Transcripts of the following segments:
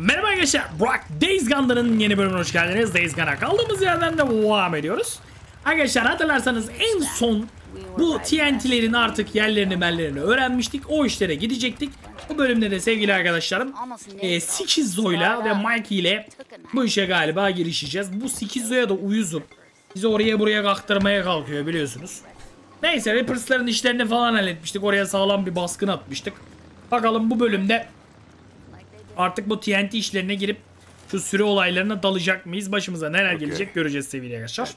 Merhaba arkadaşlar, Burak Days Gone'ların yeni bölümüne hoş geldiniz. Days Gone'a kaldığımız yerden de devam ediyoruz. Arkadaşlar hatırlarsanız en son bu TNT'lerin artık yerlerini merlerini öğrenmiştik. O işlere gidecektik. Bu bölümde de sevgili arkadaşlarım e, Sikizo'yla ve Mikey ile bu işe galiba girişeceğiz. Bu Sikizo'ya da uyuzum. Bizi oraya buraya kaktırmaya kalkıyor biliyorsunuz. Neyse Rippers'ların işlerini falan halletmiştik. Oraya sağlam bir baskın atmıştık. Bakalım bu bölümde Artık bu TNT işlerine girip şu süre olaylarına dalacak mıyız? Başımıza neler gelecek göreceğiz sevgili arkadaşlar.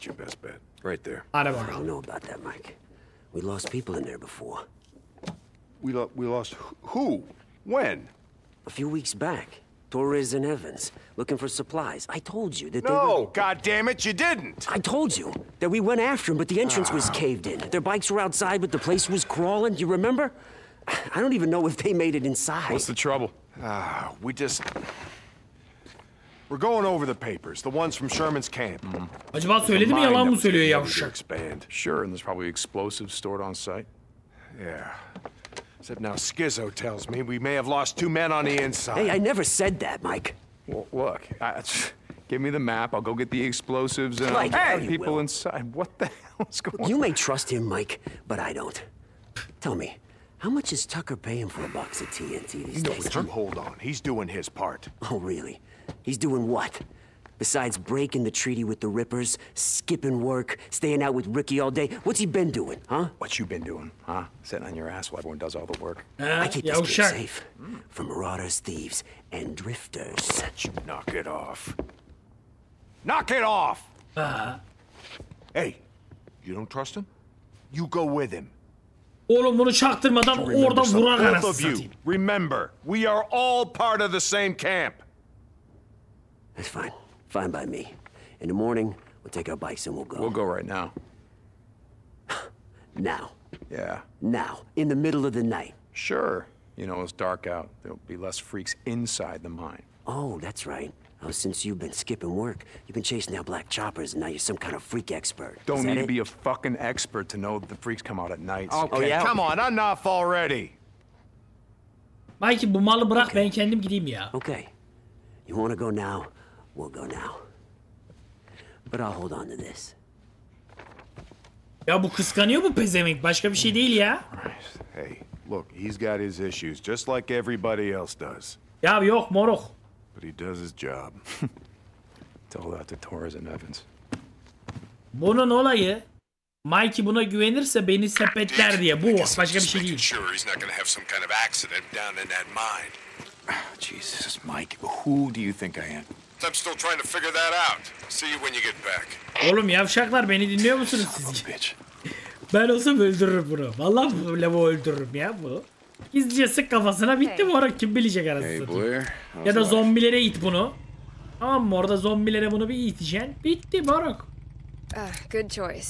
Right there. Hadi I don't know about that, Mike. We lost people in there before. We, lo- we lost who? When? A few weeks back, Torres and Evans, looking for supplies. I told you that they No, were... God damn it, you didn't. I told you that we went after them, but the entrance was caved in. Their bikes were outside, but the place was crawling. You remember? I don't even know if they made it inside. What's the trouble? Ah, we just. We're going over the papers, the ones from Sherman's camp. Acaba söyledi mi yalan that mı was söylüyor getting ready yavşak? Expand. Sure, and there's probably explosives stored on site. Yeah. Except now Schizo tells me we may have lost two men on the inside. Hey, I never said that, Mike. Well, look, I, give me the map. I'll go get the explosives and Like, I'll hey, people Will. inside. What the hell is going on? You may trust him, Mike, but I don't. Tell me, how much is Tucker paying for a box of TNT these no, days? but huh? you hold on. He's doing his part. Oh, really? He's doing what? Besides breaking the treaty with the Rippers, skipping work, staying out with Ricky all day, what's he been doing, huh? What you been doing, huh? Sitting on your ass while everyone does all the work. Ha, I keep this kid yavşak. safe from marauders, thieves, and drifters. You knock it off. Knock it off! Uh. Hey, you don't trust him? You go with him. Oğlum bunu çaktırmadan Remember orada vurar both anasını of you. satayım. Remember, we are all part of the same camp. That's fine. Fine by me. In the morning, we'll take our bikes and we'll go. We'll go right now. Now. Yeah, Now. In the middle of the night. sure. You know, it's dark out. There'll be less freaks inside the mine. Oh, that's right. Oh, since you've been skipping work, you've been chasing down black choppers, and now you're some kind of freak expert. Don't need to it? be a fucking expert to know that the freaks come out at night. Okay, yeah? come on, enough already. Mikey bu malı bırak ben kendim gideyim ya. Okay. You want to go now? We'll go now. But I'll hold on to this. Ya bu kıskanıyor bu pezevenk başka bir şey değil ya. Hey, look, he's got his issues, just like everybody else does. Ya yok moruk. But he does his job. Tell that to Torres and Evans. Bunun olayı Mikey buna güvenirse beni sepetler diye. Bu başka bir şey değil. Sure, he's not gonna have some kind of accident down in that mine. Jesus, Mike, who do you think I am? I'm still trying to figure that out. See you when you get back. Oğlum yavşaklar beni dinliyor musunuz siz? Ben olsam öldürürüm bunu. Vallahi bu lavuğu öldürürüm ya bu. Gizlice sık kafasına bitti mi orada kim bilecek arasını Hey, satayım. Ya da zombilere it bunu. Tamam mı orada zombilere bunu bir iteceksin. Bitti moruk. Uh, good choice.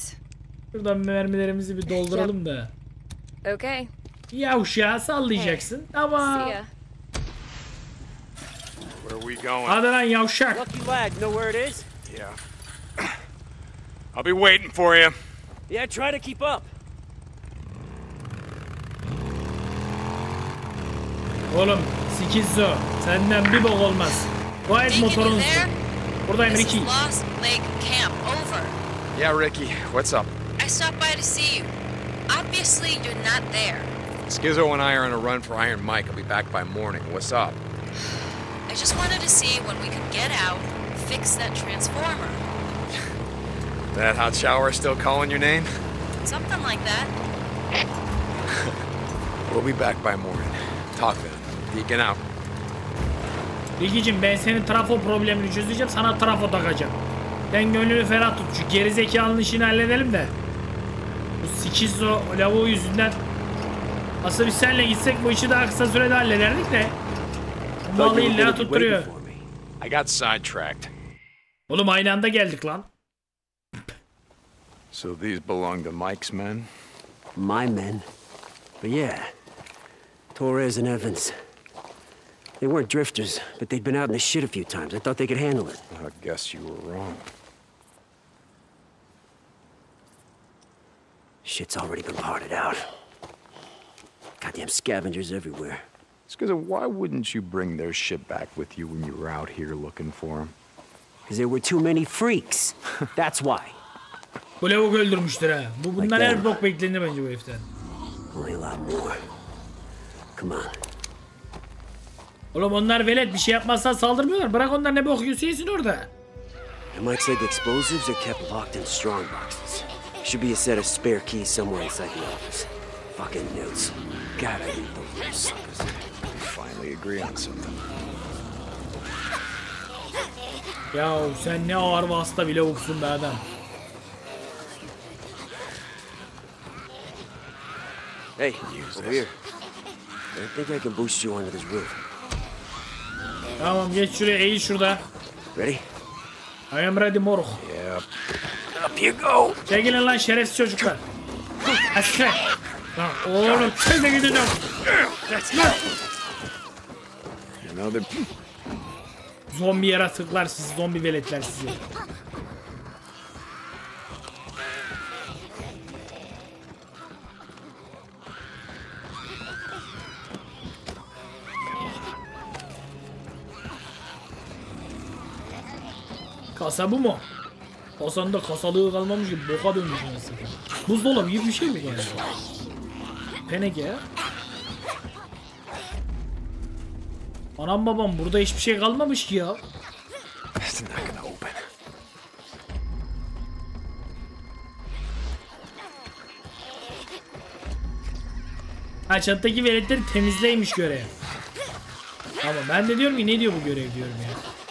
Şuradan mermilerimizi bir dolduralım da. Okay. Yavşağı sallayacaksın. Tamam. See ya. Where are we going? Hadi lan yavşak. Lucky lad, know where it is? Yeah. I'll be waiting for you. Yeah, try to keep up. Oğlum Skizzo senden bir bok olmaz. Gayet Deacon, motorun. there? Buradayım This Ricky. Lost Lake Camp. Over. Yeah, Ricky, what's up? I stopped by to see you. Obviously, you're not there. Skizzo and I are on a run for Iron Mike. I'll be back by morning. What's up? I just wanted to see when we could get out, fix that transformer. That hot shower still calling your name? Something like that. We'll be back by morning. Talk then. Deacon out. Ricky'cim ben senin trafo problemini çözeceğim sana trafo takacağım. Sen gönlünü ferah tut şu gerizekalının işini halledelim de. Bu Skizzo lavuğu yüzünden Aslında biz seninle gitsek bu işi daha kısa sürede hallederdik de. Malı illa tutturuyor. I got sidetracked. Oğlum aynı anda geldik lan. So these belong to Mike's men? My men. But yeah, Torres and Evans. They weren't drifters, but they'd been out in the shit a few times. I thought they could handle it. I guess you were wrong. Shit's already been parted out. Goddamn scavengers everywhere. Skizzo, why wouldn't you bring their shit back with you when you were out here looking for them? Because there were too many freaks. That's why. Bu lavuk öldürmüştür ha. Bu bundan her bok beklenir bence bu heriften. Only a lot more. Come on. Oğlum onlar velet bir şey yapmazsan saldırmıyorlar. Bırak onlar ne bok yiyorsa yesin orada. And Mike said the explosives are kept locked in strong boxes. Should be a set of spare keys somewhere inside the office. Fucking newts. God, I hate those suckers. We finally agree on something. Ya sen ne ağır vasıta bir lavuksun be adam. Hey, over here. I think I can boost you onto this roof. Tamam geç şuraya eğil şurada. Ready? I am ready moruk. Yep. Up you go! Çekilin lan şerefsiz çocuklar. Asker. Lan oğlum siz de lan. Lan. Another. Zombi yaratıklar siz, zombi veletler sizi. Kasa bu mu? Kasanın da kasalığı kalmamış gibi boka dönmüş anasını. Buzdolabı gibi bir şey mi yani? Teneke. Anam babam burada hiçbir şey kalmamış ki ya. Ha çattaki veletleri temizleymiş görev. Ama ben de diyorum ki ne diyor bu görev diyorum ya.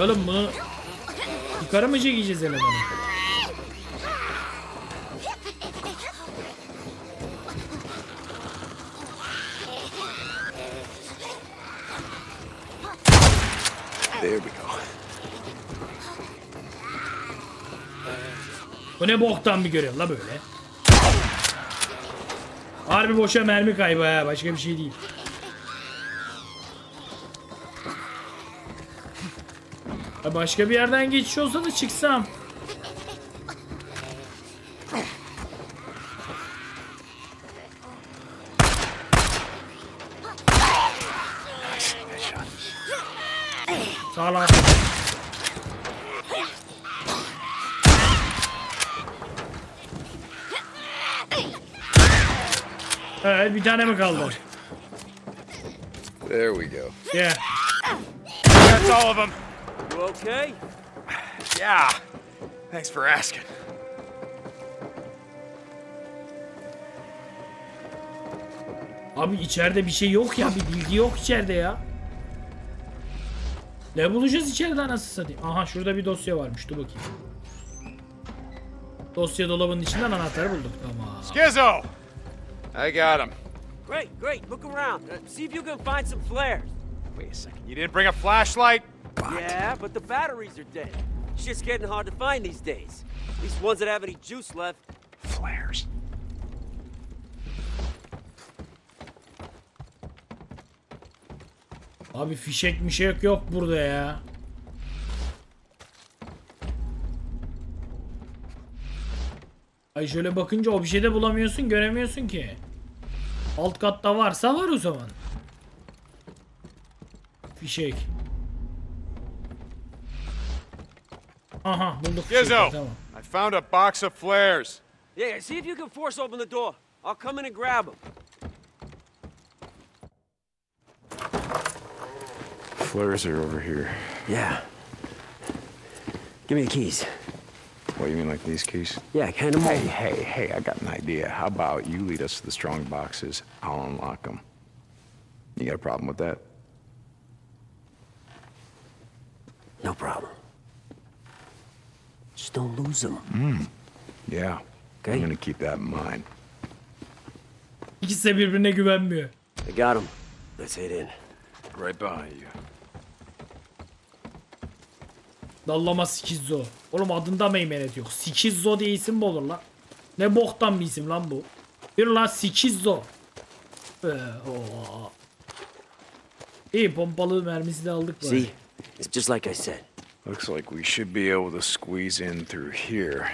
Oğlum bunu yukarı mı çekeceğiz elemanı? There we go. Bu ne boktan bir görev la böyle. Harbi boşa mermi kaybı ha başka bir şey değil. Başka bir yerden geçiş olsa da çıksam. Sağ ol. Evet bir tane mi kaldı? There we go. Yeah. That's all of them. Okay? Yeah. Thanks for asking. Abi içeride bir şey yok ya. Bir bilgi yok içeride ya. Ne bulacağız içeride anasını satayım. Aha şurada bir dosya varmış. Dur bakayım. Dosya dolabının içinden anahtarı bulduk. Tamam. Skizzo! I got him. Great, great. Look around. Uh, see if you can find some flares. Wait a second. You didn't bring a flashlight? Yeah, but the batteries are dead. Shit's getting hard to find these days. At least ones that have any juice left. Flares. Abi fişek mişek yok burada ya. Ay şöyle bakınca objede bulamıyorsun, göremiyorsun ki. Alt katta varsa var o zaman. Fişek. Aha bulduk fişekleri, Skizzo! tamam. I found a box of flares. Yeah, yeah, see if you can force open the door. I'll come in and grab them. Flares are over here. Yeah. Give me the keys. What, you mean like these keys? Yeah, hand them Hey, over. hey, hey, I got an idea. How about you lead us to the strong boxes? I'll unlock them. You got a problem with that? No problem. Don't lose them. Yeah. Okay. I'm gonna keep that in mind. İkisi de birbirine güvenmiyor. I got them. Let's head in. Right behind you. Dallama Sikizzo. Oğlum adında meymenet yok. Sikizzo diye isim mi olur lan? Ne boktan bir isim lan bu. Bir lan Sikizzo. Ee, oha. İyi pompalı mermisi de aldık böyle. See? It's just like I said. Looks like we should be able to squeeze in through here.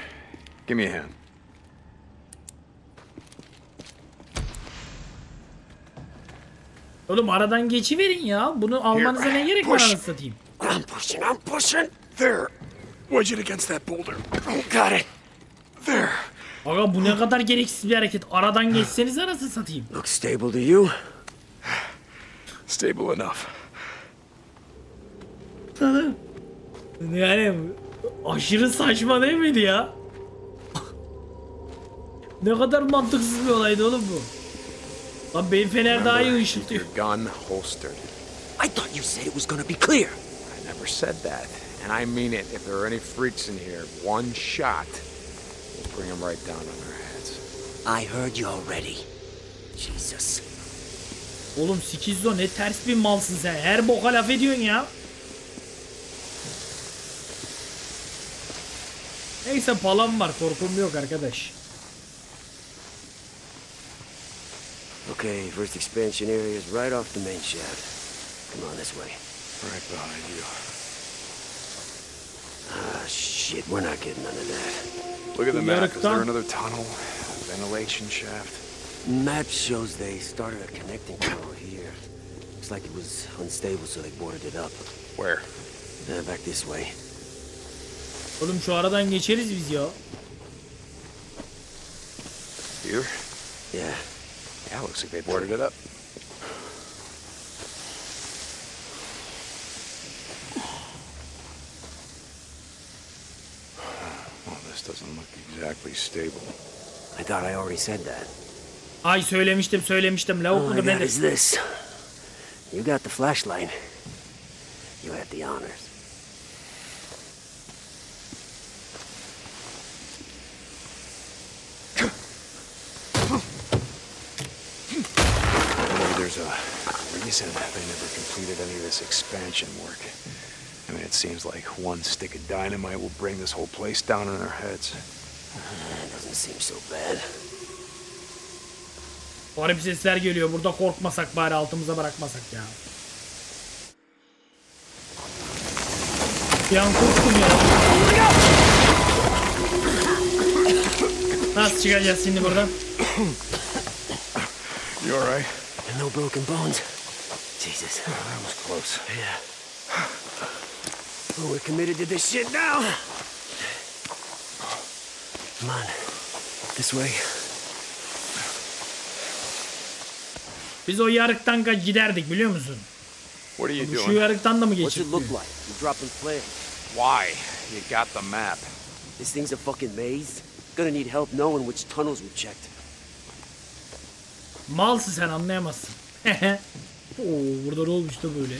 Give me a hand. Oğlum aradan geçiverin ya. Bunu almanıza ne gerek var anasını satayım. I'm pushing, I'm pushing. There. Wedge it against that boulder. Got it. There. Aga bu ne kadar gereksiz bir hareket. Aradan geçseniz anasını satayım. Looks stable to you? Stable enough. Yani aşırı saçma değil miydi ya? ne kadar mantıksız bir olaydı oğlum bu. Lan benim fener daha iyi ışıltıyor. Your gun holstered. I thought you said it was gonna be clear. I never said that. And I mean it. If there are any freaks in here, one shot will bring them right down on their heads. I heard you already. Jesus. Oğlum Skizzo ne ters bir malsın sen. Her boka laf ediyorsun ya. Neyse palam var korkum yok arkadaş. Okay, first expansion area is right off the main shaft. Come on this way. Right behind you. Ah, shit, we're not getting none of that. Look at the map. Is there another tunnel? Ventilation shaft? Map shows they started a connecting tunnel here. Looks like it was unstable, so they boarded it up. Where? Uh, back this way. Oğlum şu aradan geçeriz biz ya. Here? Yeah. Yeah, looks like they boarded it up. Well, this doesn't look exactly stable. I thought I already said that. Ay söylemiştim söylemiştim. Lavuk All I mudur got nedir? is this. You got the flashlight. You had the honors. Maybe there's a reason they completed any of this expansion work. I mean, it seems like one stick of dynamite will bring this whole place down on their heads. Doesn't seem so bad. Garip sesler geliyor. Burada korkmasak bari altımıza bırakmasak ya. Bir an korktum ya. Nasıl çıkacağız şimdi buradan? You all right? And no broken bones. Jesus. That was close. Yeah. Well, we're committed to this shit now. Come on. This way. Biz o yarıktan kaç giderdik biliyor musun? What are you Bu Şu doing? yarıktan da mı What's geçip? it look like? You dropping flares. Why? You got the map. This thing's a fucking maze. Gonna need help knowing which tunnels we checked. Malsın sen anlayamazsın. Oo, burada ne olmuş da böyle?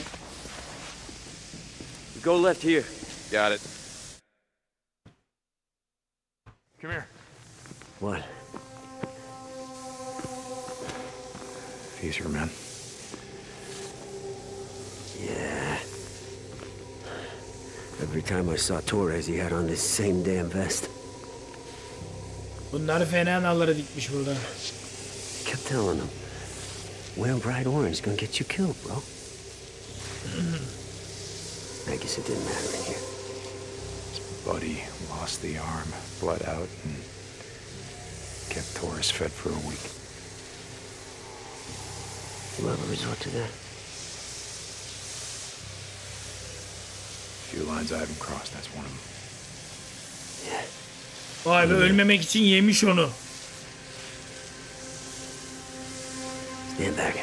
Go left here. Got it. Come here. What? These are men. Yeah. Every time I saw Torres, he had on this same damn vest. Bunlar fena nalları dikmiş burada. Kept telling him, wearing bright orange is gonna get you killed, bro. Hmm. I guess it didn't matter in here. His Buddy lost the arm, bled out, and kept Torres fed for a week. You ever resort to that? few lines I haven't crossed, that's one of them. Yeah. Vay be ölmemek için yemiş onu. Stand back.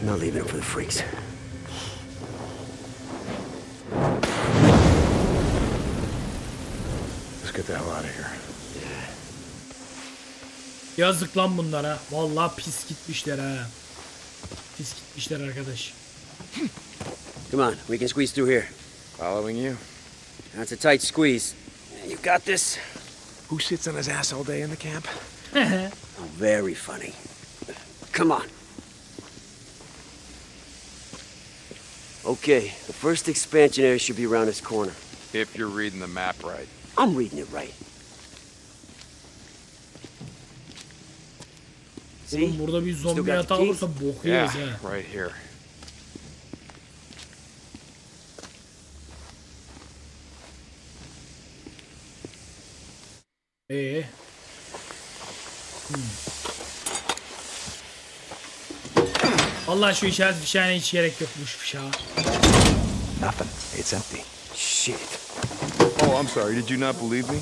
I'm not leaving him for the freaks. Let's get the hell out of here. Yazık lan bunlara. Vallahi pis gitmişler ha. Pis gitmişler arkadaş. Come on, we can squeeze through here. Following you? That's a tight squeeze. You got this? Who sits on his ass all day in the camp? Oh, very funny. Come on. Okay, the first expansion area should be around this corner. If you're reading the map right. I'm reading it right. See? Oğlum burada bir Still zombi got the yatağı keys? olursa bok Yeah, yeriz ha. right here. Ee. Hmm. Allah şu işaret fişeğine hiç gerek yokmuş fişeğe. Nothing. It's empty. Shit. Oh, I'm sorry. Did you not believe me?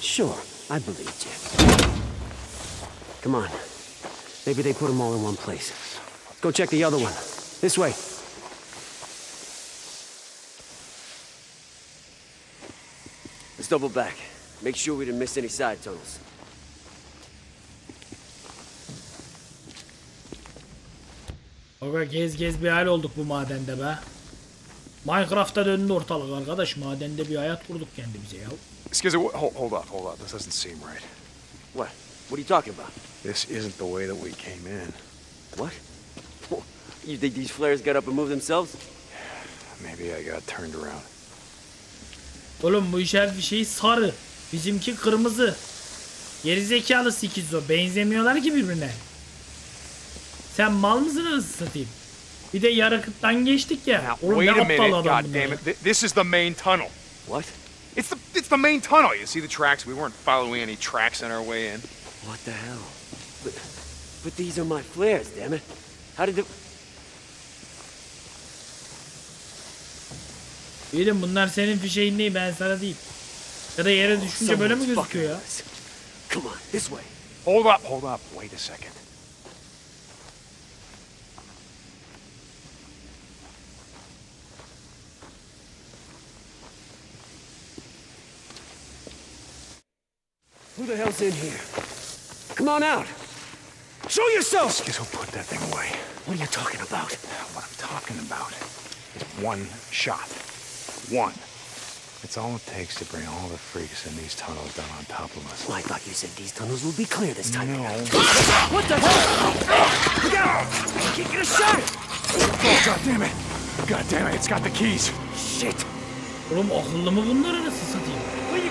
Sure, I believed you. Come on. Maybe they put them all in one place. Go check the other one. This way. Let's double back. Make sure we didn't miss any side tunnels. Aga gez gez bir hal olduk bu madende be. Minecraft'a döndü ortalık arkadaş. Madende bir hayat kurduk kendimize ya. Skizzy, wh- hold, hold up, hold up. This doesn't seem right. What? What are you talking about? This isn't the way that we came in. What? You think these flares got up and moved themselves? Maybe I got turned around. Oğlum bu işaret fişeği sarı. Bizimki kırmızı. Gerizekalı sikizo. Benzemiyorlar ki birbirine. Sen mal mısın anasını satayım? Bir de yarıkıttan geçtik ya. Now, Oğlum wait ne a minute, aptal adam God damn it. Th- This is the main tunnel. What? It's the it's the main tunnel. You see the tracks? We weren't following any tracks on our way in. What the hell? But, but these are my flares, damn it. How did the... Yedim bunlar senin fişeğin değil ben sana değil. Ya da yere düşünce böyle mi gözüküyor ya? Come on, this way. Hold up, hold up. Wait a second. Who the hell's in here? Come on out. Show yourself! Skizzo, put that thing away. What are you talking about? What I'm talking about is one shot. One. It's all it takes to bring all the freaks in these tunnels down on top of us. Well, I thought you said these tunnels will be clear this time. No. What the hell? Look out! I Can't get a shot! Oh, God damn it! God damn it, it's got the keys. Shit! Oğlum akıllı mı bunlar anasını satayım?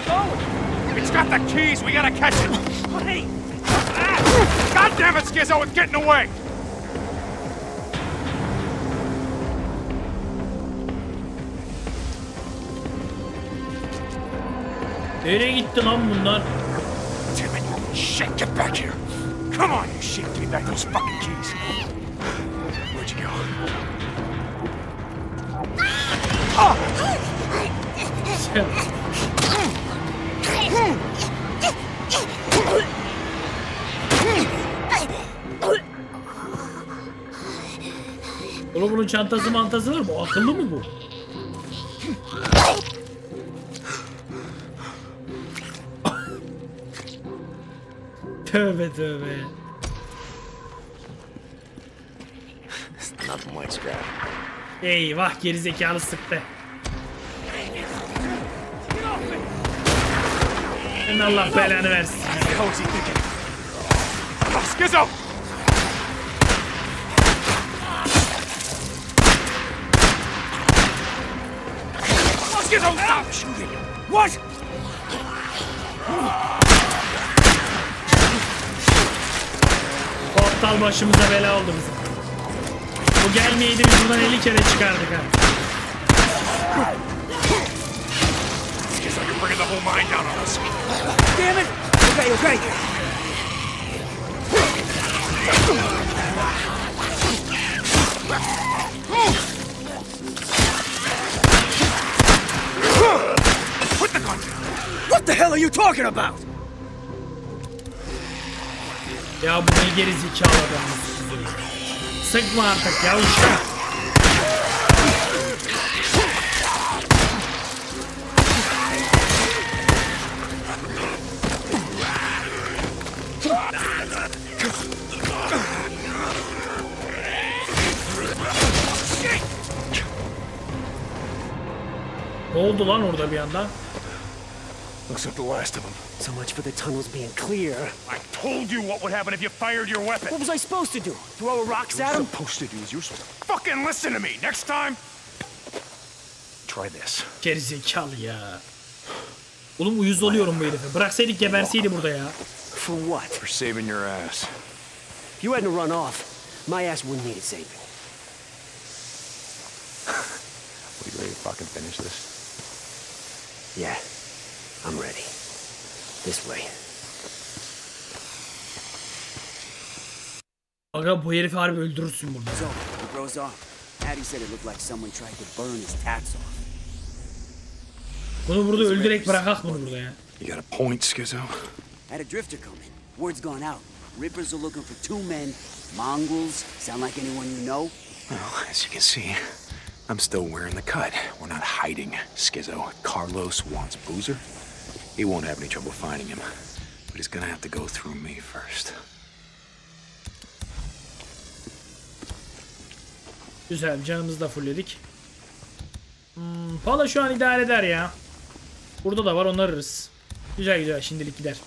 Going? It's got the keys. We gotta catch it. Hey! Ah! God damn it, Skizzo! It's getting away. Nereye gitti lan bunlar? Damn it! Shit! Get back here! Come on, you shit! Give me back those fucking keys. Where'd you go? Oğlum bunun çantası mantası var mı? Akıllı mı bu? tövbe tövbe. Eyvah gerizekalı sıktı. Senin Allah belanı versin. Oh, Skizzo, stop shooting! What? Aptal başımıza bela oldu bizim. Bu gelmeyeydi biz buradan 50 kere çıkardık ha. Skizzo, you're bringing the whole mine down on us. Damn it! Okay, okay. Put the gun down. What the hell are you talking about? Ya bu ne gerizekalı adam. Sıkma artık ya Ne oldu lan orada bir anda? Looks like the last of them. So much for the tunnels being clear. I told you what would happen if you fired your weapon. What was I supposed to do? Throw rocks at them? Supposed to do is you're supposed to Fucking listen to me. Next time, try this. Gerizekalı ya. Oğlum uyuz oluyorum bu herife. Bıraksaydık geberseydi burada ya. For what? For saving your ass. If you hadn't run off, my ass wouldn't need it saving. We ready to fucking finish this? Yeah, I'm ready. This way. Aga bu herifi harbi öldürürsün burada. So, the bro's off. Addie said it looked like someone tried to burn his tats off. Bunu burada öldürek bırakak bunu burada ya. You got a point, Skizzo? Had a drifter come in. Word's gone out. Rippers are looking for two men. Mongols. Sound like anyone you know? Well, as you can see, I'm still wearing the cut. We're not hiding, Skizzo. Carlos wants Boozer. He won't have any trouble finding him. But he's gonna have to go through me first. Güzel canımızı da fullledik. Hmm, Pala şu an idare eder ya. Burada da var onarırız. Güzel güzel şimdilik gider.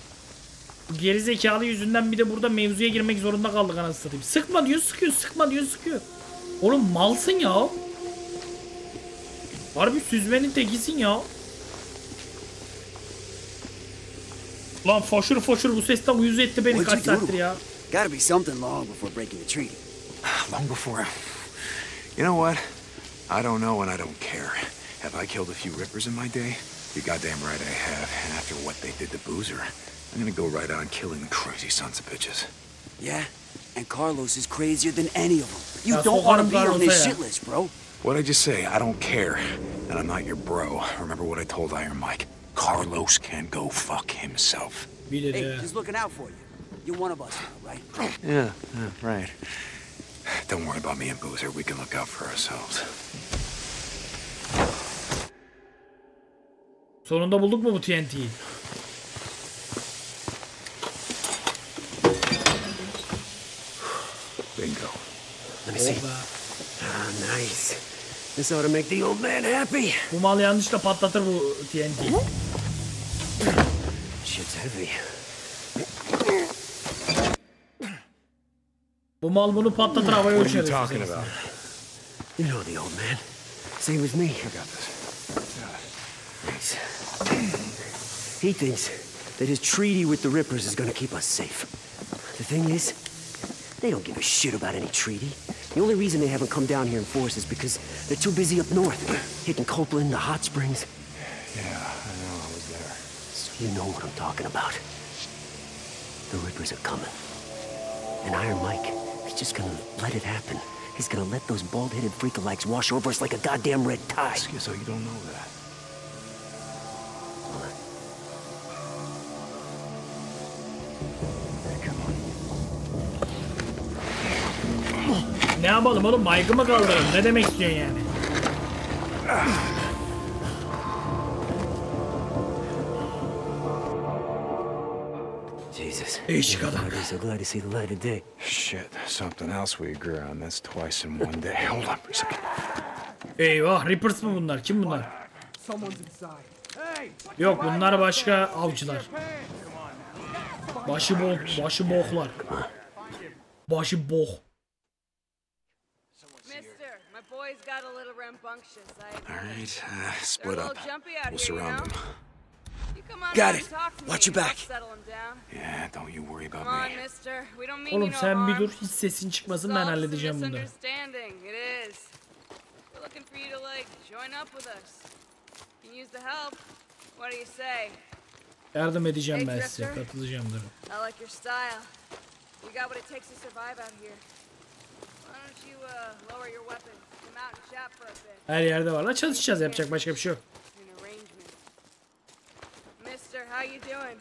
Bu gerizekalı yüzünden bir de burada mevzuya girmek zorunda kaldık anasını satayım. Sıkma diyor sıkıyor sıkma diyor sıkıyor. Oğlum malsın ya. Harbi süzmenin tekisin ya. Lan foşur foşur bu sesten uyuz etti beni kaç saattir ya. Gotta be something long before breaking the treaty. Long before. You know what? I don't know and I don't care. Have I killed a few rippers in my day? You're goddamn right I have. And after what they did to Boozer, I'm gonna go right on killing the crazy sons of bitches. Yeah? And Carlos is crazier than any of them. You That's don't want to be on gonna this shit list, bro. What'd I just say? I don't care. And I'm not your bro. Remember what I told Iron Mike? Carlos can go fuck himself. Bilir Hey, ya. just looking out for you. You're one of us right? Yeah, yeah, right. Don't worry about me and Boozer. We can look out for ourselves. Sonunda bulduk mu bu TNT'yi? Bingo. Let me see. Ah, nice. This ought to make the old man happy. Bu mal yanlışla patlatır bu TNT'yi. Shit's heavy. Bu mal bunu patlatır havaya What are you talking about? You know the old man. Same with me. I got this. Thanks. He thinks that his treaty with the Rippers is gonna keep us safe. The thing is, they don't give a shit about any treaty. The only reason they haven't come down here in force is because they're too busy up north, hitting Copeland, the hot springs. Yeah, I know. I was there. You know what I'm talking about. The Rippers are coming. And Iron Mike, he's just gonna let it happen. He's gonna let those bald-headed freakalikes wash over us like a goddamn red tide. So you don't know that. Ne yapalım oğlum? Mike'ı mı kaldıralım? Ne demek istiyorsun yani? Jesus. Değişik adam. I'm so glad to see the light of day. Shit, something else we agree on. That's twice in one day. Hold on for a second. Eyvah Reapers mı bunlar? Kim bunlar? Yok bunlar başka avcılar. Başı bok, başı boklar. Başı bok. Boy's got a little rambunctious. I All right, uh, split up. We'll here, you surround know? them. You come on Got it. and talk to Watch me your back. Yeah, don't you worry about Come on, me. mister. We don't mean Oğlum you no sen bir dur hiç sesin çıkmasın ben halledeceğim. We're looking for you to like join up with us. You can use the help. What do you say? Yardım edeceğim Hey, ben size katılacağım dur. I like your style. You got what it takes to survive out here. Why don't you uh, lower your weapons, come out and chat for a bit? Her yerde var la çalışacağız yapacak başka bir şey yok. An. Mister, how you doing?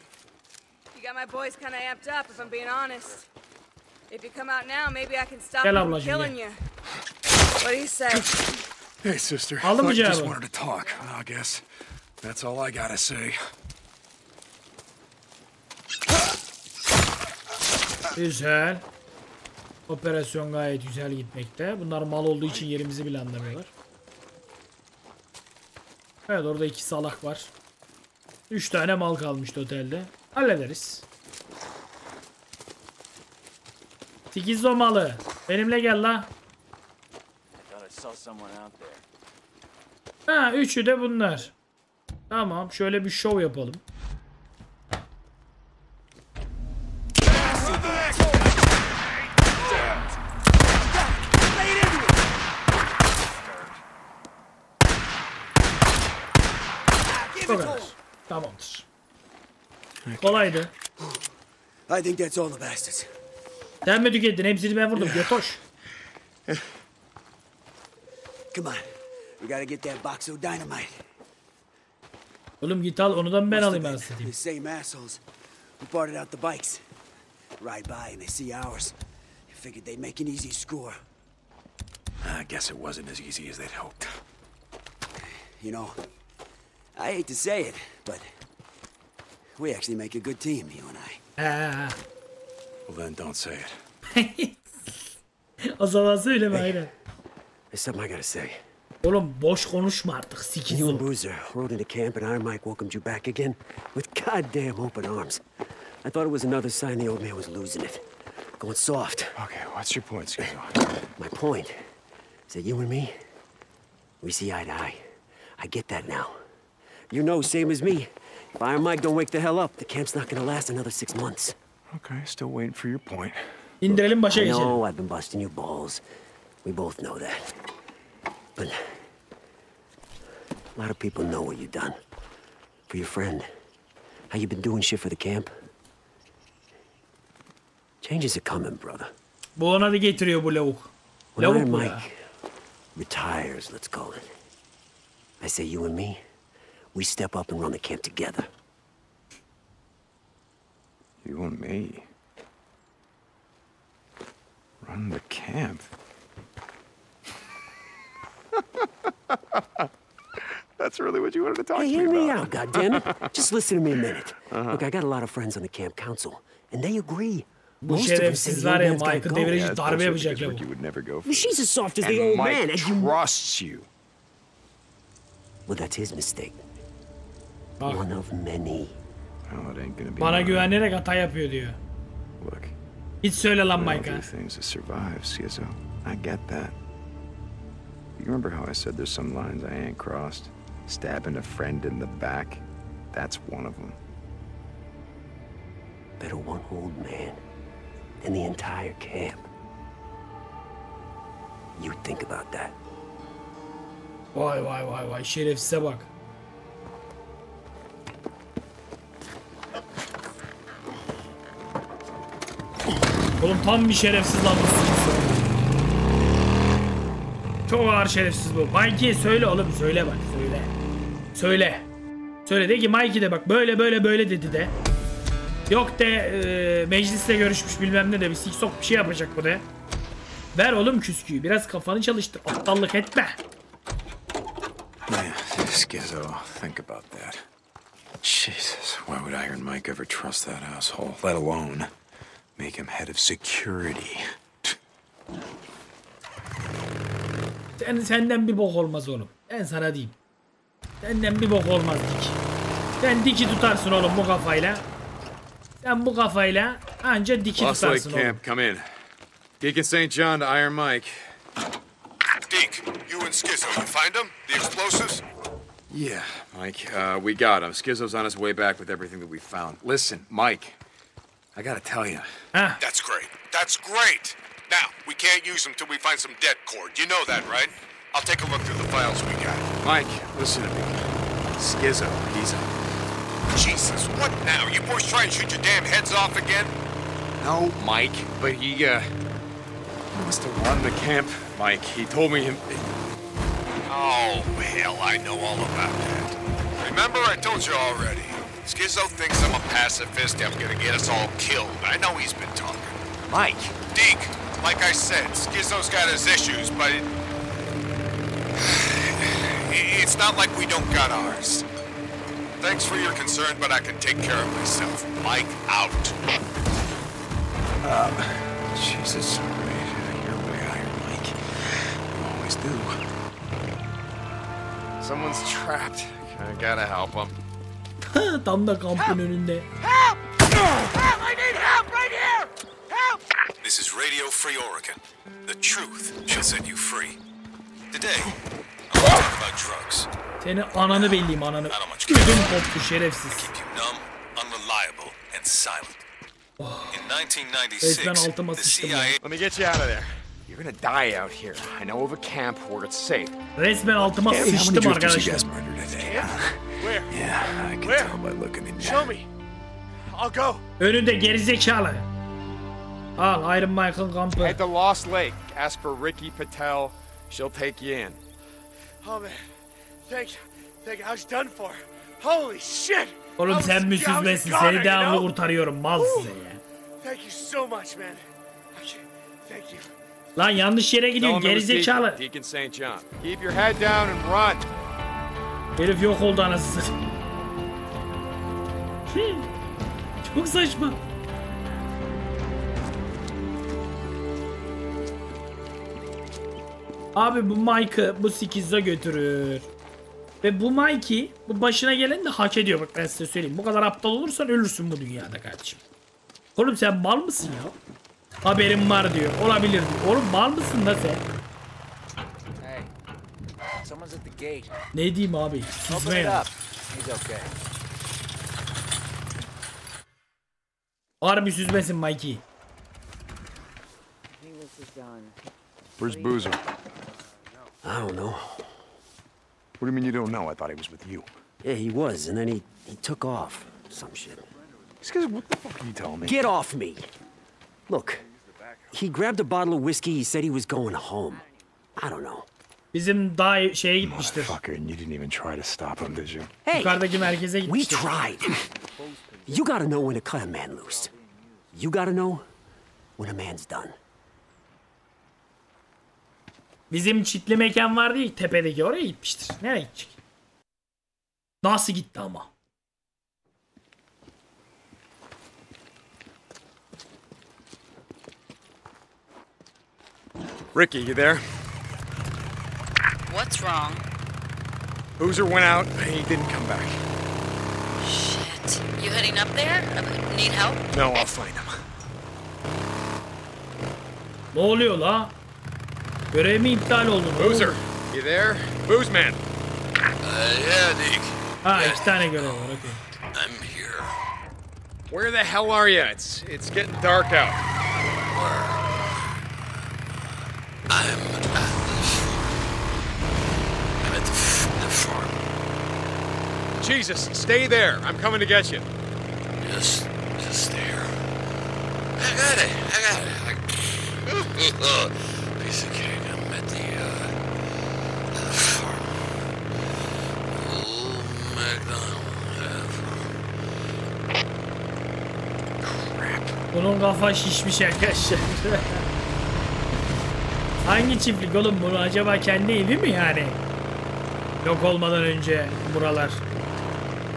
You got my boys kind of amped up, if I'm being honest. If you come out now, maybe I can stop Gel them from killing you. What do you say? Hey, sister. Aldın mı Thought you just wanted to talk. I guess that's all I gotta say. Güzel. Operasyon gayet güzel gitmekte. Bunlar mal olduğu için yerimizi bile anlamıyorlar. Evet orada iki salak var. Üç tane mal kalmıştı otelde. Hallederiz. Tikizzo malı. Benimle gel la. Ha üçü de bunlar. Tamam şöyle bir şov yapalım. Kolaydı. I think that's all the bastards. Sen mi tükettin? Hepsini ben vurdum. Götoş. Come on. We gotta get that box of dynamite. Oğlum git al onu da ben Must alayım have ben been satayım. The same assholes who parted out the bikes. Ride by and they see ours. They figured they'd make an easy score. I guess it wasn't as easy as they'd hoped. You know, I hate to say it, but we actually make a good team, you and I. Ha. Well, then don't say it. o zaman söyleme aynen. There's something I gotta say. Oğlum boş konuşma artık You and sikizo. Boozer rode into camp and Iron Mike welcomed you back again with goddamn open arms. I thought it was another sign the old man was losing it. Going soft. Okay, what's your point, Schizo? My point is that you and me, we see eye to eye. I get that now. You know, same as me. If Iron Mike don't wake the hell up, the camp's not gonna last another six months. Okay, still waiting for your point. İndirelim başa I geçelim. know I've been busting you balls. We both know that. But a lot of people know what you've done. For your friend. How you been doing shit for the camp. Changes are coming, brother. Bu ona da getiriyor bu lavuk. When Iron Lavuk bu. Mike retires, let's call it. I say you and me, we step up and run the camp together. You and me. Run the camp. That's really what you wanted to talk Hey, to hear me me about. out, goddammit. Just listen to me a minute. Uh-huh. Look, I got a lot of friends on the camp council, and they agree. Most of them say the old man's gotta go. devirici Yeah, it's darbe bullshit yapacak because lavuk. Ricky would never go for Well, she's as soft as And the old Mike man, and you... trusts you. Well, that's his mistake. Bak One of many. Well, it ain't gonna be bana mine. güvenerek hata yapıyor diyor. Look, Hiç söyle lan we all Mike'a. do things to survive, Schizo. I get that. You remember how I said there's some lines I ain't crossed? Stabbing a friend in the back? That's one of them. Better one old man than the entire camp. You think about that. Vay vay vay vay şerefsize bak. Oğlum tam bir şerefsiz lan. Çok ağır şerefsiz bu. Mikey söyle oğlum söyle bak söyle. Söyle. Söyle de ki Mikey de bak böyle böyle böyle dedi de. Yok de e, mecliste görüşmüş bilmem ne de bir siksok bir şey yapacak bu de. Ver oğlum küsküyü biraz kafanı çalıştır aptallık etme. Skizzo, think about that. Jesus, why would Iron Mike ever trust that asshole? Let alone make him head of security. Sen, senden bir bok olmaz oğlum. Ben sana diyeyim. Senden bir bok olmaz dik. Sen diki tutarsın oğlum bu kafayla. Sen bu kafayla anca diki Lost Lake tutarsın oğlum. Camp, come in. Deacon St. John to Iron Mike. Deke, you and you find them? The explosives? Yeah, Mike, uh, we got him. Skizzo's on his way back with everything that we found. Listen, Mike, I gotta tell you. Heh. That's great. That's great. Now, we can't use them till we find some dead cord. You know that, right? I'll take a look through the files we got. Mike, listen to me. Schizo, he's a... Jesus, what now? You boys try and shoot your damn heads off again? No, Mike, but he, uh... He must have run the camp, Mike. He told me him... Oh, hell, I know all about that. Remember, I told you already. Skizzo thinks I'm a pacifist. I'm gonna get us all killed. I know he's been talking. Mike! Deke, like I said, Skizzo's got his issues, but it... it's not like we don't got ours. Thanks for your concern, but I can take care of myself. Mike out. Uh, Jesus, right. You're way Iron Mike. You always do. Someone's trapped. I gotta help him. Tam da kampın önünde. This is Radio Free Oregon. The truth shall set you free. Today, I want to talk about drugs. Seni ananı belliyim ananı. Ödüm koptu şerefsiz. keep you numb, unreliable, and silent. In Resmen 1996, altıma the CIA. Let me get you out of there. You're gonna die out here. I know of a camp where it's safe. Resmen altıma sıçtım arkadaşlar. Where? Yeah, I can Where? tell by looking at you. Show me. I'll go. Önünde gerizekalı. Al Iron Mike'ın kampı. Head to Lost Lake. Ask for Ricky Patel. She'll take you in. Oh man, thank you. Thank you. I was done for. Holy shit! Oğlum was- sen müsüzmesin. goner, Seni you devamlı know? kurtarıyorum. Mal size ya. Thank you so much, man. Thank you. Lan yanlış yere gidiyorsun gerizekalı. Deacon, Deacon St. John. Keep your head down and run. Herif yok oldu anasını. Çok saçma. Abi bu Mike'ı bu Sikiz'e götürür. Ve bu Mike'i bu başına gelen de hak ediyor bak ben size söyleyeyim. Bu kadar aptal olursan ölürsün bu dünyada kardeşim. Oğlum sen mal mısın ya? Haberim var diyor. Olabilir diyor. Oğlum mal mısın da sen? Ne diyeyim abi? Süzme ya. Harbi süzmesin Mikey. Where's Boozer? I don't know. What do you mean you don't know? I thought he was with you. Yeah, he was, and then he, he took off. Some shit. These guys, what the fuck are you telling me? Get off me! Look, he grabbed a bottle of whiskey. He said he was going home. I don't know. Bizim daha şeye gitmiştir. Fucker, and you didn't even try to stop him, did you? Hey, Yukarıdaki merkeze we tried. You gotta know when to cut a man loose. You gotta know when a man's done. Bizim çitli mekan vardı ya tepedeki oraya gitmiştir. Nereye gidecek? Nasıl gitti ama? Ricky, you there? What's wrong? Boozer went out. He didn't come back. Shit. You heading up there? Uh, Need help? No, I'll find him. Ne oluyor la? Görev mi iptal oldu? Ne Boozer, oldu? you there? Booze man. Uh, yeah, Deke. Ha iki tane görev var okey. I'm here. Where the hell are you? It's it's getting dark out. I'm at the I'm Jesus, stay there. I'm coming to get you. Just, just there. I got it. I got it. I, piece of cake. I'm at the, uh, the farm. Old McDonald. Bunun kafa şişmiş arkadaşlar. Hangi çiftlik oğlum bunu acaba kendi evi mi yani? Yok olmadan önce buralar.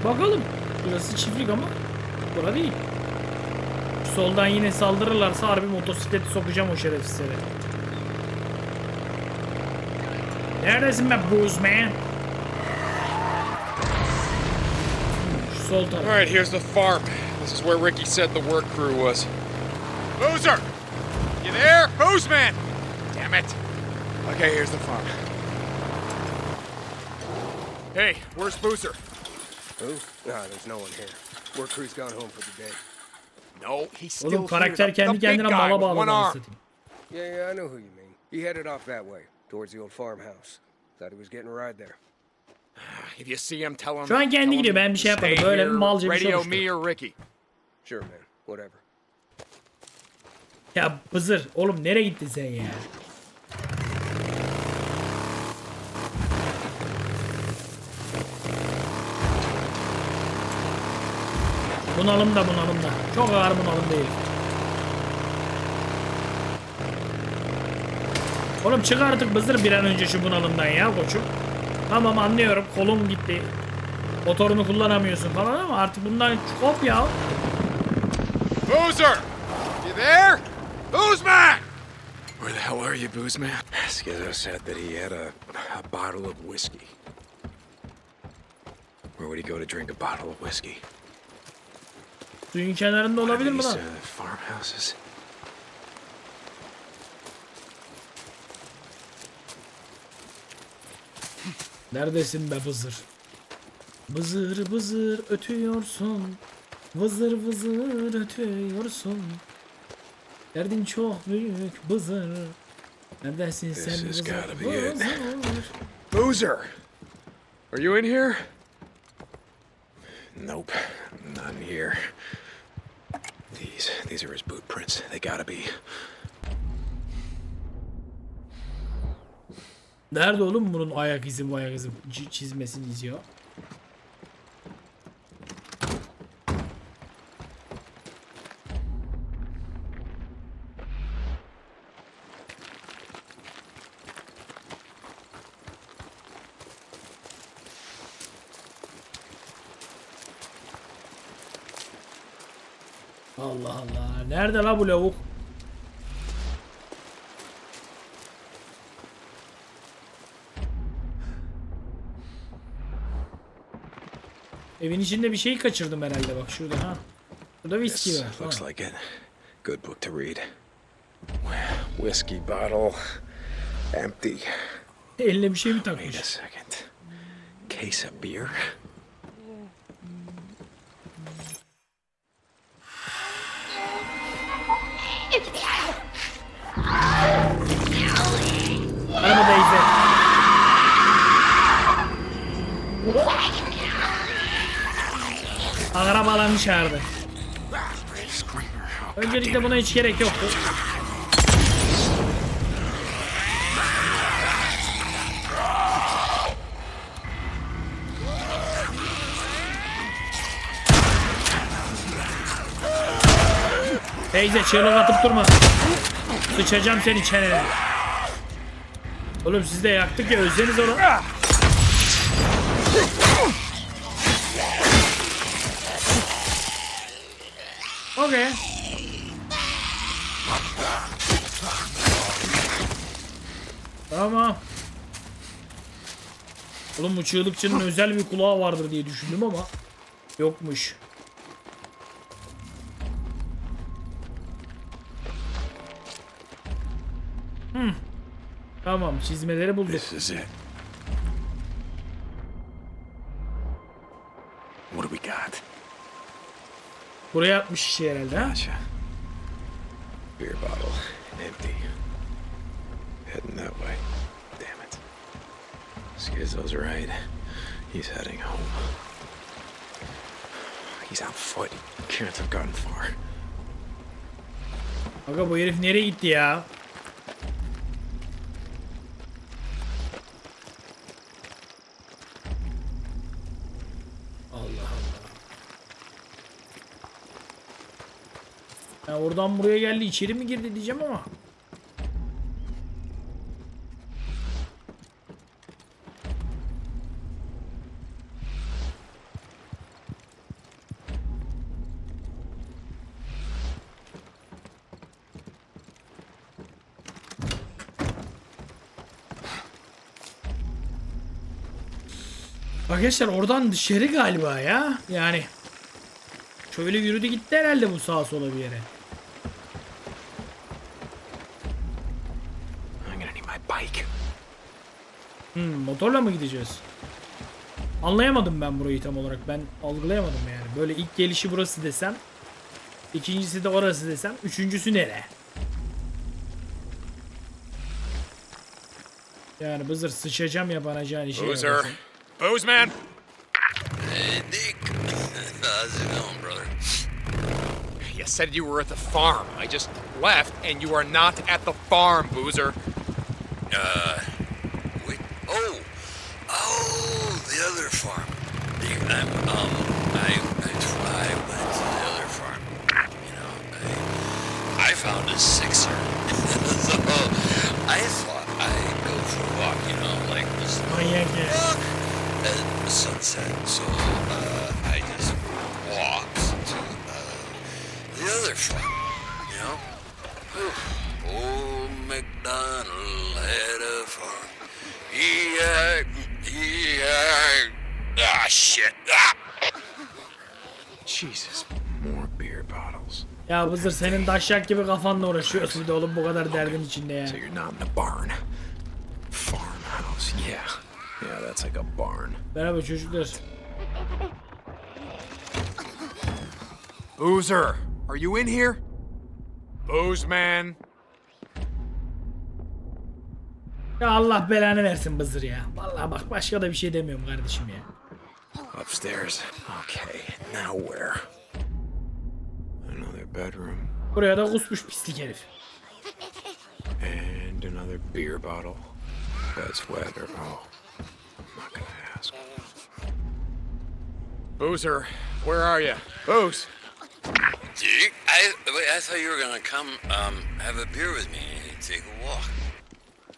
Bakalım. Burası çiftlik ama bura değil. Soldan yine saldırırlarsa harbi motosikleti sokacağım o şerefsizlere. Neredesin be booze man? Şu sol taraf. All right, here's the farm. This is where Ricky said the work crew was. Boozer! You there? Booze man! Damn it. Okay, here's the farm. Hey, where's Boozer? Who? Nah, there's no one here. Work crew's gone home for the day. No, he's still Oğlum karakter kendi kendine guy mala bağladı anasını. Yeah, yeah, I know who you mean. He headed off that way, towards the old farmhouse. Thought he was getting a ride there. If you see him, tell him. Şu an kendi gidiyor, ben bir şey yapmadım. Böyle bir malca bir şey Radio oluştu. me or Ricky. Sure, man. Whatever. Ya Bızır oğlum nereye gittin sen ya? Bunalım da bunalım da. Çok ağır bunalım değil. Oğlum çık artık Bızır bir an önce şu bunalımdan ya koçum. Tamam anlıyorum kolun gitti. Motorunu kullanamıyorsun falan ama artık bundan kop ya. Boozer! You there? Booze man! Where the hell are you, Booze man? Skizzo said that he had a, a bottle of whiskey. Where would he go to drink a bottle of whiskey? Suyun kenarında olabilir mi lan? uh. Neredesin be Bızır? Bızır bızır ötüyorsun. Vızır vızır ötüyorsun. Derdin çok büyük Bızır. Neredesin sen Bızır? Bızır. Boozer! Are you in here? Nope, not here. These, these are his boot prints. They gotta be. Nerede oğlum bunun ayak izi ayak izi çizmesini izliyor. Allah Allah. Nerede la bu lavuk? Evin içinde bir şey kaçırdım herhalde bak şurada ha. Burada viski var. looks Ha. like it. Good book to read. Whiskey bottle. Empty. Eline bir şey mi Wait a takmış? second. Case of beer? Çağırdı. Öncelikle buna hiç gerek yoktu. Teyze çığlık atıp durma. Sıçacağım seni çenene. Oğlum siz de yaktık ya özleniz onu. Okey. Tamam. Oğlum bu çığlıkçının özel bir kulağı vardır diye düşündüm ama yokmuş. Hmm. Tamam çizmeleri bulduk. Buraya atmış şişe herhalde ha. Gotcha. Beer bottle. Empty. Heading that way. Damn it. Skizzo's right. He's heading home. He's on foot. He can't have gotten far. Aga bu herif nereye gitti ya? Oradan buraya geldi içeri mi girdi diyeceğim ama. Arkadaşlar oradan dışarı galiba ya. Yani şöyle yürüdü gitti herhalde bu sağa sola bir yere. Motorla mı gideceğiz? Anlayamadım ben burayı tam olarak. Ben algılayamadım yani. Böyle ilk gelişi burası desem. ikincisi de orası desem. Üçüncüsü nere? Yani bızır sıçacağım ya bana cani şey Boozer. Boozman! Hey, Nick. How's it going, brother? You said you were at the farm. I just left, and you are not at the farm, Boozer. Uh, I'm, um, I, I, I went to the other farm. You know, I, I found a sixer. so I thought I'd go for a walk. You know, like this Manyak ya. walk at sunset. So uh, I just walked to uh, the other farm. You know. Old MacDonald had a farm. He had, he had, ah, shit. Ah! Jesus. More beer bottles. Ya Bızır senin daşyak gibi kafanla uğraşıyorsun bir de oğlum bu kadar derdin içinde ya. So you're not in the barn. Farmhouse. Yeah. Yeah, that's like a barn. Merhaba çocuklar. Boozer, are you in here? Boozman. Ya Allah belanı versin Bızır ya. Vallahi bak başka da bir şey demiyorum kardeşim ya. Upstairs. Okay, now where? Another bedroom. Buraya da kusmuş pislik herif. And another beer bottle. That's weather. Oh, I'm not gonna ask. Boozer, where are you? Booze. Dick, I, wait, I thought you were gonna come um, have a beer with me and take a walk.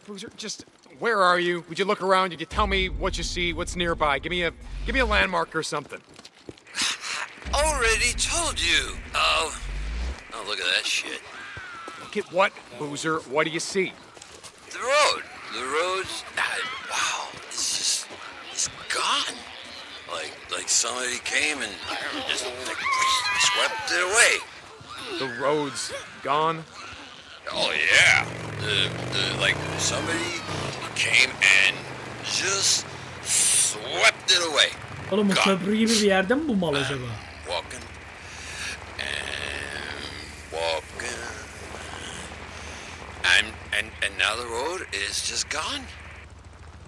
Boozer, just where are you? Would you look around? Would you tell me what you see? What's nearby? Give me a give me a landmark or something. Already told you. Oh, oh, look at that shit. Look at what, Boozer? What do you see? The road. The road's. ah, wow, it's just. It's gone. Like, like somebody came and just like, swept it away. The road's gone. Oh yeah. The, the like somebody came and just swept it away. Oğlum bu köprü gibi bir yerde mi bu mal acaba? Walking and walking. And and and now the road is just gone.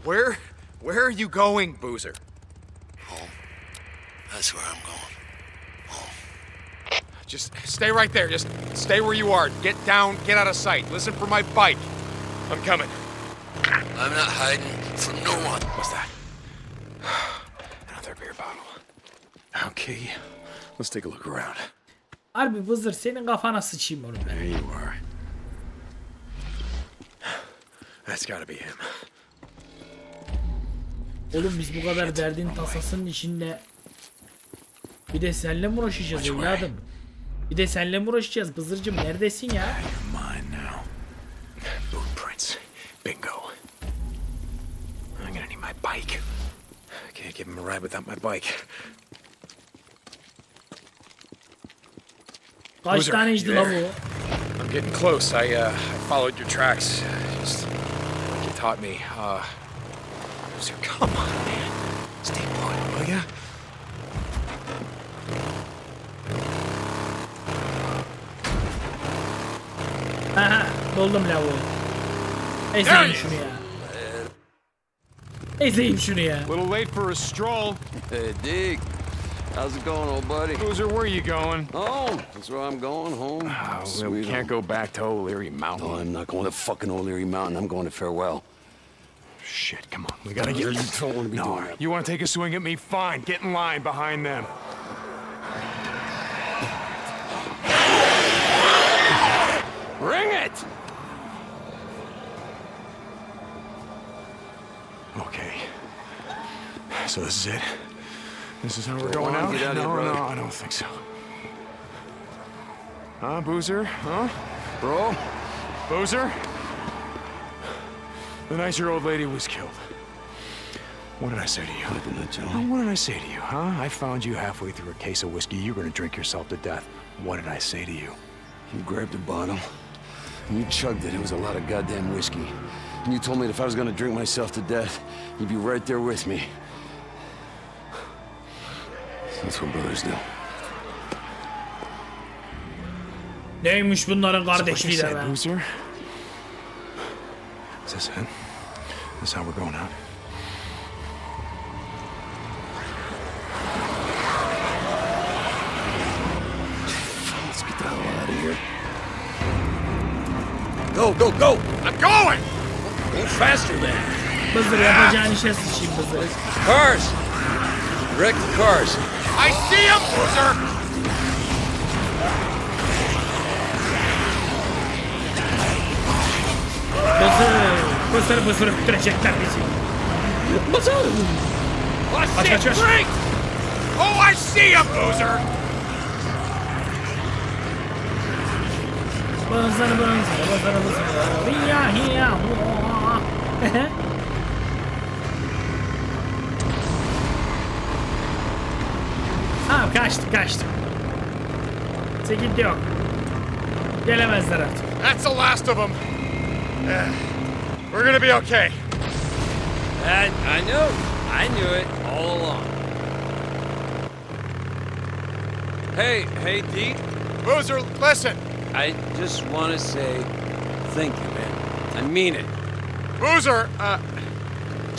Where where are you going, Boozer? Home. That's where I'm going. Home. Just stay right there. Just stay where you are. Get down, get out of sight. Listen for my bike. I'm coming. I'm not hiding from no one. What's that? Another beer bottle. Okay, let's take a look around. Harbi Bızır senin kafana sıçayım oğlum ben. There you are. That's gotta be him. Oğlum biz bu kadar derdin tasasının içinde bir de seninle mi uğraşacağız evladım? Bir de seninle mi uğraşacağız Bızırcım neredesin ya? Mine now. Blueprints. Bingo. I'm gonna need my bike. I can't give him a ride without my bike. Kaç Boozer, tane içti you there? bu? I'm getting close. I uh, I followed your tracks. Just like you taught me. Uh, Boozer, come on, man. Stay put, will ya? Aha buldum lavuğu. Ezeyim şunu ya. Ezeyim şunu ya. little late for a stroll. Hey, Deke. How's it going, old buddy? Boozer, where are you going? Home. That's where I'm going, home. Oh, Sweet we can't home. go back to O'Leary Mountain. No, I'm not going to fucking O'Leary Mountain. I'm going to Farewell. Shit, come on. We gotta get... You don't want to be No, doing that. You want to take a swing at me? Fine. Get in line behind them. Ring it! Okay. So this is it? This is how we're going out? out no, here, no, I don't think so. Huh, Boozer? Huh? Bro? Boozer? The night your old lady was killed. What did I say to you? What did I tell Huh, What did I say to you, huh? I found you halfway through a case of whiskey. You're gonna drink yourself to death. What did I say to you? You grabbed a bottle, and you chugged it. It was a lot of goddamn whiskey. And you told me that if I was gonna drink myself to death, you'd be right there with me. That's what brothers do. Neymiş bunların So what you kardeşliği de said, be. Boozer? Is this it? This how we're going out? Let's get the hell out of here. Go, go, go! I'm going! Go faster, then. Bızır yapacağın işe sıçayım Bızır. Cars! Wreck the cars. I see him, loser! Pozor, pozor, trajectar bizi. that Let's watch, see watch, watch. Oh, I see him, loser! Bazar, bazar, bazar, bazar. Yeah, yeah. Kaçtı kaçtı. Sıkıntı yok. Gelemezler artık. That's the last of them. we're gonna be okay. That, I knew. I knew it all along. Hey, hey, Deke. Boozer, listen. I just want to say thank you, man. I mean it. Boozer, uh,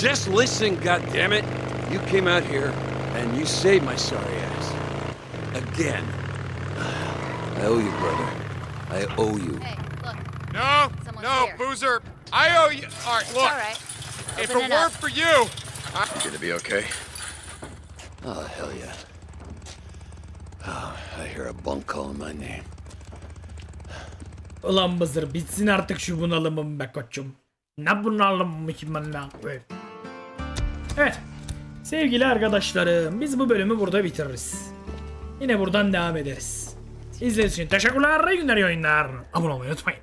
Just listen, goddammit. You came out here and you saved my sorry ass. Again. I owe you, brother. I owe you. No, no, Boozer. I owe you. All right, look. all right. If Open it it weren't for you, I... You gonna be okay? Oh, hell yeah. Oh, I hear a bunk calling my name. Ulan Mızır bitsin artık şu bunalımım be koçum. Ne bunalım ki bana koyayım. Evet. Sevgili arkadaşlarım biz bu bölümü burada bitiririz. Yine buradan devam ederiz. İzlediğiniz için teşekkürler. İyi günler iyi oyunlar. Abone olmayı unutmayın.